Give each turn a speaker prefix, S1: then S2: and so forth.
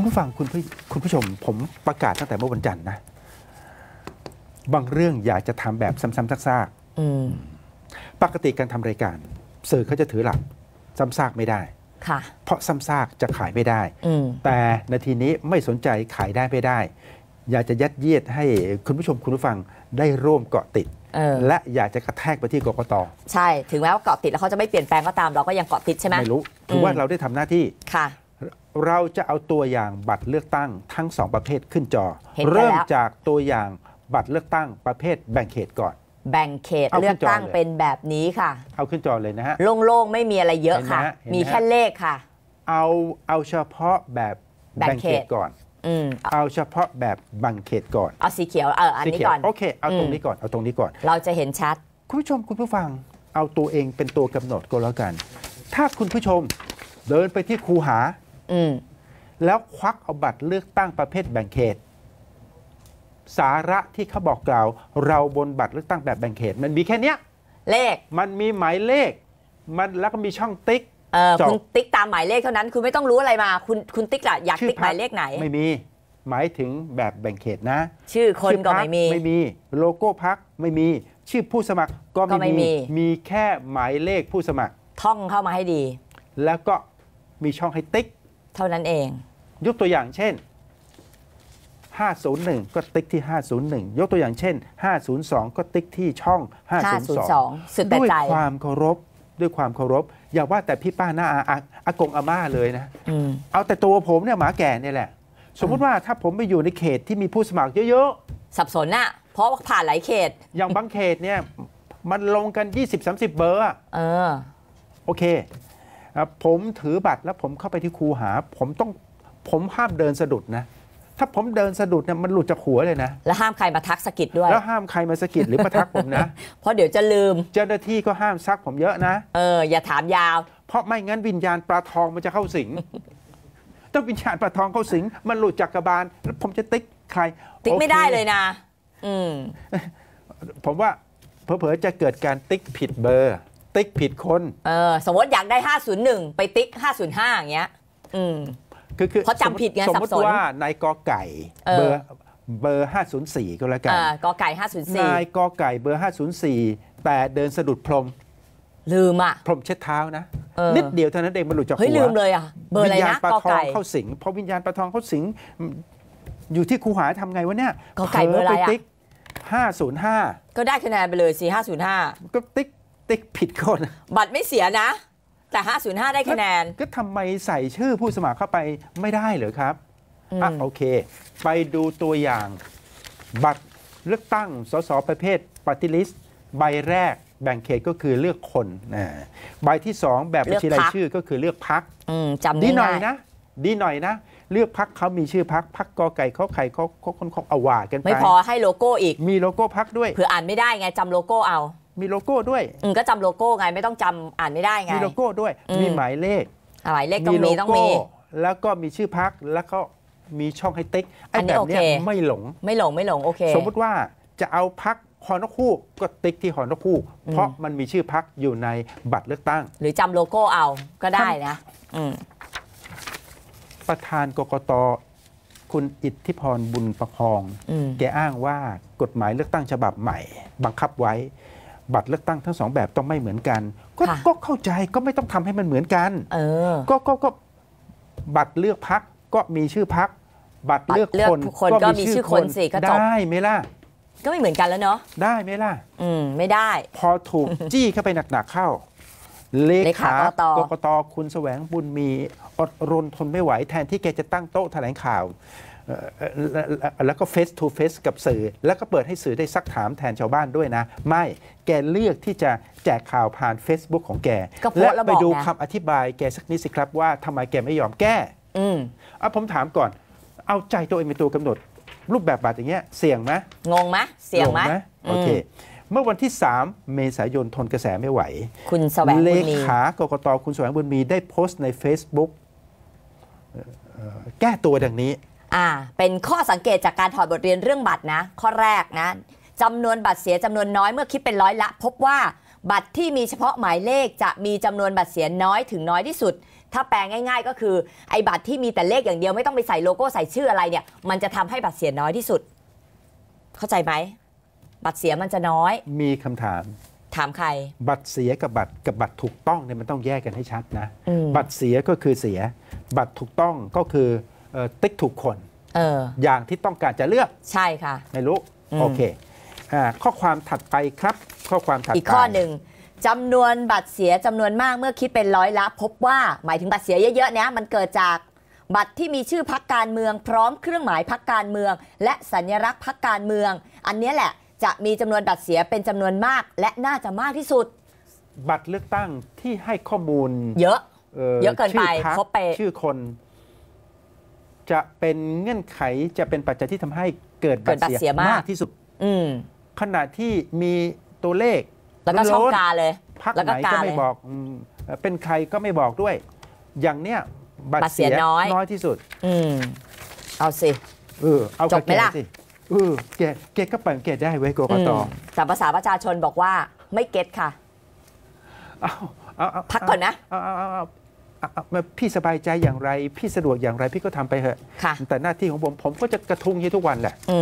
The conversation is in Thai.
S1: คุณผู้ฟังคุณผู้คุณผู้ชม ผมประกาศตั้งแต่เมื่อวันจันทร์นะ บางเรื่องอยากจะทำแบบซ้ำๆซาก
S2: อืม
S1: ๆปกติการทำรายการสื่อเขาจะถือหลักซ้ำซากไม่ได้
S2: ค่ะ
S1: เพราะซ้ำซากจะขายไม่ได้
S2: อืม
S1: แต่นาทีนี้ไม่สนใจขายได้ไม่ได้ อยากจะยัดเยียดให้คุณผู้ชมคุณผู้ฟังได้ร่วมเกาะติด
S2: เออ
S1: และอยากจะกระแทกไปที่กกต
S2: ใช่ ถึงแม้ว่าเกาะติดแล้วเขาจะไม่เปลี่ยนแปลงก็ตามเราก็ยังเกาะติดใช่ไหม
S1: ไม่รู้ ถือว่า
S2: อืม
S1: เราได้ทำหน้าที่
S2: ค่ะ
S1: เราจะเอาตัวอย่างบัตรเลือกตั้งทั้งสองประเภทขึ้นจอ
S2: เห็นกันแล้ว
S1: เริ่มจากตัวอย่างบัตรเลือกตั้งประเภทแบ่งเขตก่อน
S2: แบ่งเขต
S1: เอาขึ้
S2: เลื
S1: น
S2: อก
S1: จอ
S2: ตั้ง
S1: เลย
S2: เป็นแบบนี้ค่ะ
S1: เอาขึ้นจอเลยนะฮะ
S2: โล่งๆ ไม่มีอะไรเยอะค่ะ
S1: เห็นไหมฮะเห็นไหม
S2: มีแค่เลขค่ะ
S1: เอาเอาเฉพาะแบบ
S2: แบ่ง
S1: แบ่งเขต
S2: เขต
S1: ก่อน
S2: อืมเอา
S1: เอาเฉพาะแบบแบ่งเขตก่อน
S2: เอาสีเขียวเอออัน
S1: สี
S2: นี้
S1: เขียว
S2: ก่อน
S1: โอเค เอาตรง
S2: อืม
S1: นี้ก่อน เอาตรงนี้ก่อน
S2: เราจะเห็นชัด
S1: คุณผู้ชมคุณผู้ฟัง เอาตัวเองเป็นตัวกำหนดก็แล้วกัน ถ้าคุณผู้ชมเดินไปที่คูหา
S2: อืม
S1: แล้วควักเอาบัตรเลือกตั้งประเภทแบ่งเขต สาระที่เขาบอกกล่าว เราบนบัตรเลือกตั้งแบบแบ่งเขต มันมีแค่เนี้ย
S2: เลข
S1: มันมีหมายเลข มันแล้วก็มีช่องติ๊ก
S2: เออ
S1: จบ
S2: คุณติ๊กตามหมายเลขเท่านั้น คุณไม่ต้องรู้อะไรมา คุณคุณติ๊กละอยากติ๊กหมายเลขไหน
S1: ไม่มีหมายถึงแบบแบ่งเขตนะ
S2: ชื่อคน
S1: ชื่อ
S2: ก็
S1: พรร
S2: ไม่มี
S1: ไม่มีโลโก้พักไม่มี ชื่อผู้สมัครก็
S2: ก็ไม่
S1: ไม่
S2: มี
S1: มี มีแค่หมายเลขผู้สมัคร
S2: ท่องเข้ามาให้ดี
S1: แล้วก็มีช่องให้ติ๊ก
S2: เท่านั้นเอง
S1: ยกตัวอย่างเช่น 501 ก็ติ๊กที่ 501 ยกตัวอย่างเช่น 502 ก็ติ๊กที่ช่อง 502
S2: 502สุดแต่
S1: ด้วย
S2: ใจ
S1: ความเคารพด้วยความเคารพ อย่าว่าแต่พี่ป้าหน้าอาอาอากงอาม่าเลยนะ
S2: อืม
S1: เอาแต่ตัวผมเนี่ยหมาแก่เนี่ยแหละ สมมุติว่าถ้าผมไปอยู่ในเขตที่มีผู้สมัครเยอะ
S2: สับสนน่ะเพราะว่าผ่านหลายเขต
S1: ๆอย่างบางเขตเนี่ยมันลงกัน 20-30 เบอร์อะ
S2: เออ
S1: โอเคอะ ผมถือบัตรแล้วผมเข้าไปที่คูหา ผมต้องผมห้ามเดินสะดุดนะ ถ้าผมเดินสะดุดเนี่ยมันหลุดจากหัวเลยนะ
S2: แล้วห้ามใครมาทักสะกิดด้วย
S1: แล้วห้ามใครมาสะกิดหรือมาทักผมนะ
S2: เพราะเดี๋ยวจะลืม
S1: เจ้าหน้าที่ก็ห้ามซักผมเยอะนะ
S2: เออ อย่าถามยาว
S1: เพราะไม่งั้นวิญญาณปลาทองมันจะเข้าสิงถ้าวิญญาณปลาทองเข้าสิง มันหลุดจากกระบาลแล้วผมจะติ๊กใคร
S2: ติ๊กไม่
S1: โอค
S2: ได้เลยนะ อืม
S1: ผมว่าเผลอๆจะเกิดการติ๊กผิดเบอร์ ติ๊กผิดคน
S2: เออสมมติอยากได้ 501 ไปติ๊ก 505 อย่างเงี้ย อืม
S1: คือคือ
S2: เพราะจำผิดไง
S1: สมมติ
S2: สับสน
S1: ว่านายกอไก่
S2: เออ
S1: เบอร์เบอร์ 504 ก็แล้วกัน
S2: อ่ากอไก่
S1: นาย
S2: 504
S1: กอไก่เบอร์ 504 แต่เดินสะดุดพรม
S2: ลืมอะ
S1: พรมเช็ดเท้านะ
S2: เออ
S1: นิดเดียวเท่านั้นเองมันหลุดจากหัว
S2: เฮ้ยลืมเลยอะ เบอร์อะไรนะกอไก่
S1: วิญญาณปลาทองเข้าสิงพอวิญญาณปลาทองเข้าสิง อยู่ที่คูหาทำไงวะเนี่ย
S2: กอไก่เบอร์อะไรอะ
S1: ผลปติ๊ก505
S2: ก็ได้คะแนนไปเลยสิ505
S1: ก็ติ๊ก ติ๊กผิดคน
S2: บัตรไม่เสียนะ แต่ 505 ได้คะแนน
S1: ก็ทำไมใส่ชื่อผู้สมัครเข้าไปไม่ได้เหรอครับ
S2: อืม
S1: อะโอเค ไปดูตัวอย่าง บัตรเลือกตั้งสสประเภท party list ใบแรกแบ่งเขตก็คือเลือกคนนะใบที่สองแบบบัญชีรายชื่อก็คือเลือกพรรค
S2: อืมจำ
S1: ดีหน่อย
S2: ง่าย
S1: นะ ดีหน่อยนะ เลือกพรรคเขามีชื่อพรรคพรรคกอไก่ขอไข่เขาเขาคนเขาเอาว่ากัน
S2: ๆ
S1: ไป
S2: ไม่พอให้โลโก้อีก
S1: มีโลโก้พรรคด้วย
S2: เผื่ออ่านไม่ได้ไงจำโลโก้เอา
S1: มีโลโก้ด้วย
S2: อืมก็จำโลโก้ไงไม่ต้องจำอ่านไม่ได้ไง
S1: มีโลโก้ด้วย
S2: อืม
S1: มีหมายเลข
S2: หมายเลขต้องมีต้องมี
S1: แล้วก็มีชื่อพักแล้วก็มีช่องให้ติ๊กไอ้
S2: อันนี้
S1: แบบเนี้ย
S2: โอเค
S1: ไม่หลง
S2: ไม่หลงไม่หลงโอเค
S1: สมมุติว่าจะเอาพักฮอนกคู่ก็ติ๊กที่ฮอนกคู่ เพราะมันมีชื่อพักอยู่ในบัตรเลือกตั้ง
S2: หรือจำโลโก้เอาก็ได้นะอืม
S1: ประธานกกตคุณอิทธิพรบุญประคอง
S2: อืม
S1: แกอ้างว่ากฎหมายเลือกตั้งฉบับใหม่ บังคับไว้ บัตรเลือกตั้งทั้งสองแบบต้องไม่เหมือนกันก็
S2: ค่ะ
S1: ก็เข้าใจก็ไม่ต้องทำให้มันเหมือนกัน
S2: เออ
S1: ก็ก็ก็บัตรเลือกพักก็มีชื่อพัก บัตรเลือก
S2: บัตรเลือก
S1: คน
S2: คนก็มีชื่อคนสิก็จบ
S1: ได้ไหมล่ะ
S2: ก็ไม่เหมือนกันแล้วเนาะ
S1: ได้ไหมล่ะ
S2: อืม ไม่ได้
S1: พอถูก จี้เข้าไปหนักๆเข้า เล
S2: เล
S1: ขา
S2: ขากกต
S1: กตคุณแสวงบุญมีอดรนทนไม่ไหวแทนที่แกจะตั้งโต๊ะแถลงข่าวเอ่อเอ่อ แล้วแล้วก็ face to face กับสื่อ แล้วก็เปิดให้สื่อได้ซักถามแทนชาวบ้านด้วยนะ ไม่แกเลือกที่จะแจกข่าวผ่าน Facebook ของแก
S2: ก็โพสต์
S1: และ
S2: แล้ว
S1: ไป
S2: บอก
S1: ดู
S2: นะ
S1: คำอธิบายแกสักนิดสิครับว่าทำไมแกไม่ยอมแก้
S2: อืม
S1: อะผมถามก่อน เอาใจตัวเองเป็นตัวกำหนด รูปแบบบัตรอย่างเงี้ยเสี่ยงไหม
S2: งงไหมเสียงไหม
S1: ลโอเคเมื่อวันที่ 3 เมษายนทนกระแสไม่ไหว
S2: คุณแสวง
S1: เล
S2: บุญมี
S1: ขากกตคุณแสวงบุญมีได้โพสต์ใน Facebook เอ่อเอ่อแก้ตัวดังนี้
S2: อ่า เป็นข้อสังเกตจากการถอดบทเรียนเรื่องบัตรนะ ข้อแรกนะจำนวนบัตรเสียจำนวนน้อยเมื่อคิดเป็นร้อยละ พบว่าบัตรที่มีเฉพาะหมายเลขจะมีจำนวนบัตรเสียน้อยถึงน้อยที่สุด ถ้าแปลง่ายๆ ก็คือไอ้บัตรที่มีแต่เลขอย่างเดียวไม่ต้องไปใส่โลโก้ใส่ชื่ออะไรเนี่ย มันจะทำให้บัตรเสียน้อยที่สุด เข้าใจไหมบัตรเสียมันจะน้อย
S1: มีคำถาม
S2: ถามใคร
S1: บัตรเสียกับบัตรกับบัตรถูกต้องเนี่ยมันต้องแยกกันให้ชัดนะ
S2: อืม
S1: บัตรเสียก็คือเสีย บัตรถูกต้องก็คือเอ่อ ติ๊กถูกคน
S2: เออ
S1: อย่างที่ต้องการจะเลือก
S2: ใช่ค่ะ
S1: ไม่รู้
S2: อืม
S1: โอเคอ่าข้อความถัดไปครับ ข้อความถัดไป
S2: อีกข้อหนึ่งจำนวนบัตรเสียจำนวนมากเมื่อคิดเป็นร้อยละ พบว่าหมายถึงบัตรเสียเยอะๆเนี้ยมันเกิดจากบัตรที่มีชื่อพักการเมือง พร้อมเครื่องหมายพักการเมือง และสัญลักษณ์พักการเมือง อันเนี้ยแหละจะมีจำนวนบัตรเสียเป็นจำนวนมาก และน่าจะมากที่สุด
S1: บัตรเลือกตั้งที่ให้ข้อมูล
S2: เยอะ
S1: เอ
S2: เยอะเกินไป
S1: ชื่อพรรค
S2: ครบไป
S1: ชื่อคน จะเป็นเงื่อนไขจะเป็นปัจจัยที่ทำให้เกิด
S2: เกิดบัตรเสียมาก
S1: ที่สุด
S2: อืม
S1: ขณะที่มีตัวเลข
S2: แล้วก็ช่อง
S1: ล้น
S2: กาเลย
S1: พัก
S2: แล้ว
S1: ไห
S2: ก็
S1: น
S2: กา
S1: ก็
S2: เล
S1: ไม่
S2: ย
S1: บอกอืมเอ่อเป็นใครก็ไม่บอกด้วย อย่างเนี้ยบัต
S2: บัต
S1: ร
S2: รเสี
S1: เสี
S2: ย
S1: ย
S2: น้อย
S1: น้อยที่สุด
S2: อืมเอาสิ
S1: เออเอา
S2: จ
S1: กับบ
S2: ไหม
S1: แก
S2: ล่ะ
S1: สิเออแกแกก็ปั่นแกได้ไว้ยกก
S2: อื
S1: ต
S2: มแต่ภาษาประชาชนบอกว่าไม่เก็ตค่ะ
S1: เอาเอาเอา
S2: พักก่อนนะ
S1: เอาเอาเอา พี่สบายใจอย่างไร พี่สะดวกอย่างไรพี่ก็ทำไปเถอะแต่หน้าที่ของผมผมก็จะกระทุ้งยี่ทุกวันแหละ
S2: อื